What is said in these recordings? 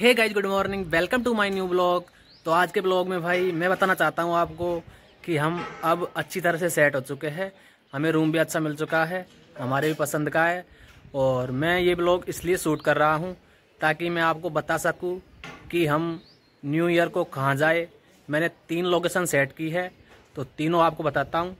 Hey guys good morning welcome to my new blog तो आज के ब्लॉग में भाई, मैं बताना चाहता हूँ आपको कि हम अब अच्छी तरह से सेट हो चुके हैं। हमें रूम भी अच्छा मिल चुका है, हमारे भी पसंद का है। और मैं ये ब्लॉग इसलिए शूट कर रहा हूँ ताकि मैं आपको बता सकूँ कि हम न्यू ईयर को कहाँ जाए। मैंने तीन लोकेशन सेट की है तो तीनों आपको बताता हूँ।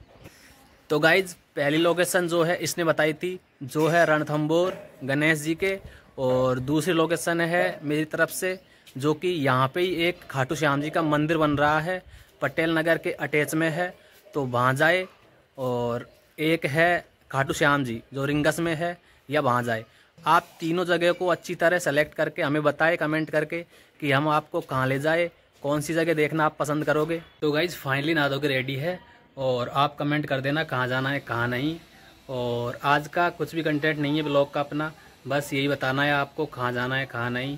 तो गाइज़ पहली लोकेशन जो है, इसने बताई थी, जो है रणथम्बोर गणेश जी के। और दूसरी लोकेशन है मेरी तरफ़ से, जो कि यहाँ पे ही एक खाटू श्याम जी का मंदिर बन रहा है। पटेल नगर के अटैच में है तो वहाँ जाए और एक है खाटू श्याम जी, जो रिंगस में है, या वहाँ जाए। आप तीनों जगह को अच्छी तरह सेलेक्ट करके हमें बताएँ कमेंट करके कि हम आपको कहाँ ले जाए, कौन सी जगह देखना आप पसंद करोगे। तो गाइज़ फाइनली ना दोगे रेडी है और आप कमेंट कर देना कहाँ जाना है, कहाँ नहीं। और आज का कुछ भी कंटेंट नहीं है ब्लॉग का अपना बस यही बताना है आपको, कहाँ जाना है, कहाँ नहीं।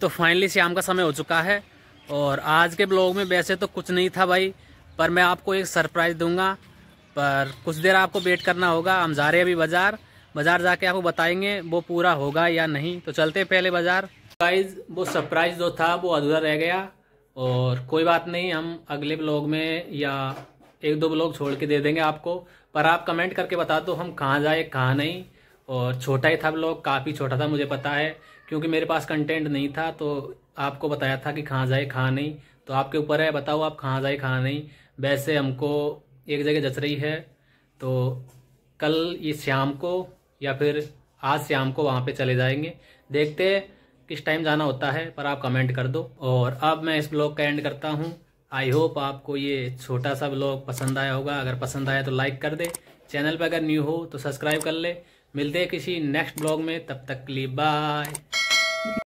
तो फाइनली शाम का समय हो चुका है, और आज के ब्लॉग में वैसे तो कुछ नहीं था भाई, पर मैं आपको एक सरप्राइज़ दूँगा, पर कुछ देर आपको वेट करना होगा। हम जा रहे हैं अभी बाज़ार बाज़ार जाके आपको बताएँगे वो पूरा होगा या नहीं। तो चलते पहले बाज़ार। गाइज़ वो सरप्राइज़ जो था, वो अधूरा रह गया। और कोई बात नहीं, हम अगले ब्लॉग में या एक दो ब्लॉग छोड़ के दे देंगे आपको। पर आप कमेंट करके बता दो, हम कहाँ जाए, कहाँ नहीं। और छोटा ही था ब्लॉग काफ़ी छोटा था, मुझे पता है। क्योंकि मेरे पास कंटेंट नहीं था तो आपको बताया था कि कहाँ जाए, कहाँ नहीं। तो आपके ऊपर है, बताओ आप कहाँ जाए, कहाँ नहीं। वैसे हमको एक जगह जच रही है तो कल ये शाम को या फिर आज शाम को वहाँ पे चले जाएँगे। देखते किस टाइम जाना होता है, पर आप कमेंट कर दो। और अब मैं इस ब्लॉग का एंड करता हूँ। आई होप आपको ये छोटा सा ब्लॉग पसंद आया होगा। अगर पसंद आया तो लाइक कर दे। चैनल पर अगर न्यू हो तो सब्सक्राइब कर ले। मिलते हैं किसी नेक्स्ट ब्लॉग में। तब तक के लिए बाय